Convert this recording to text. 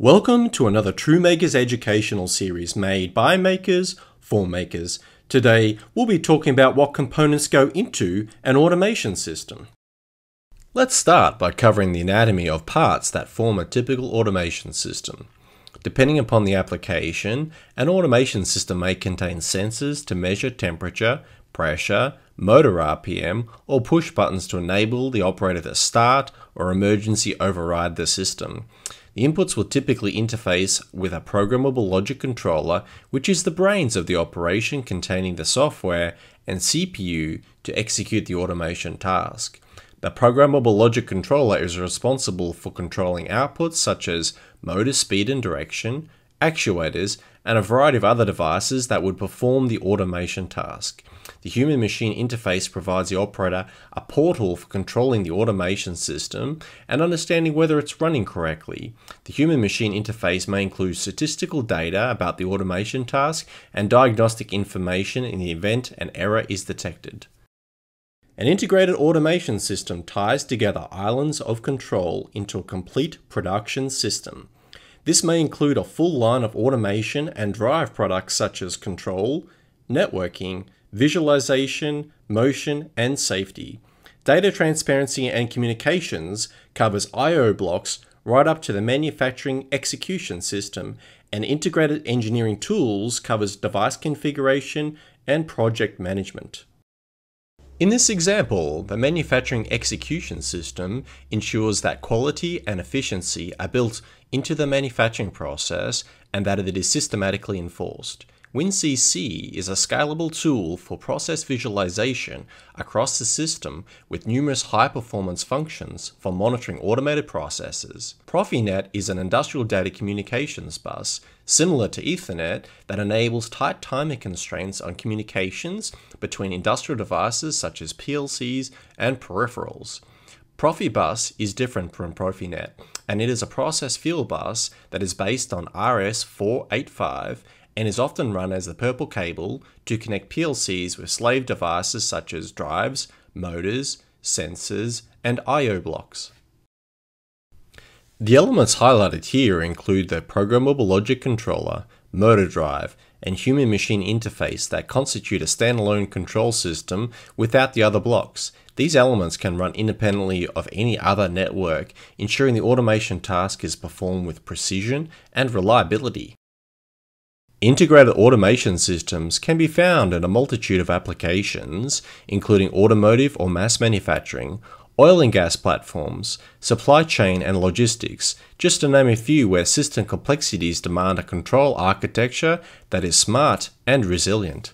Welcome to another TruMakers educational series made by makers for makers. Today we'll be talking about what components go into an automation system. Let's start by covering the anatomy of parts that form a typical automation system. Depending upon the application, an automation system may contain sensors to measure temperature, pressure, motor RPM, or push buttons to enable the operator to start or emergency override the system. The inputs will typically interface with a programmable logic controller, which is the brains of the operation containing the software and CPU to execute the automation task. The programmable logic controller is responsible for controlling outputs such as motor speed and direction, actuators, and a variety of other devices that would perform the automation task. The human machine interface provides the operator a portal for controlling the automation system and understanding whether it's running correctly. The human machine interface may include statistical data about the automation task and diagnostic information in the event an error is detected. An integrated automation system ties together islands of control into a complete production system. This may include a full line of automation and drive products such as control, networking, visualization, motion, and safety. Data transparency and communications covers I.O. blocks right up to the manufacturing execution system, and integrated engineering tools covers device configuration and project management. In this example, the manufacturing execution system ensures that quality and efficiency are built into the manufacturing process and that it is systematically enforced. WinCC is a scalable tool for process visualization across the system with numerous high-performance functions for monitoring automated processes. Profinet is an industrial data communications bus similar to Ethernet that enables tight timing constraints on communications between industrial devices such as PLCs and peripherals. Profibus is different from Profinet, and it is a process field bus that is based on RS485 and is often run as the purple cable to connect PLCs with slave devices such as drives, motors, sensors, and I.O. blocks. The elements highlighted here include the programmable logic controller, motor drive, and human machine interface that constitute a standalone control system without the other blocks. These elements can run independently of any other network, ensuring the automation task is performed with precision and reliability. Integrated automation systems can be found in a multitude of applications, including automotive or mass manufacturing, oil and gas platforms, supply chain and logistics, just to name a few where system complexities demand a control architecture that is smart and resilient.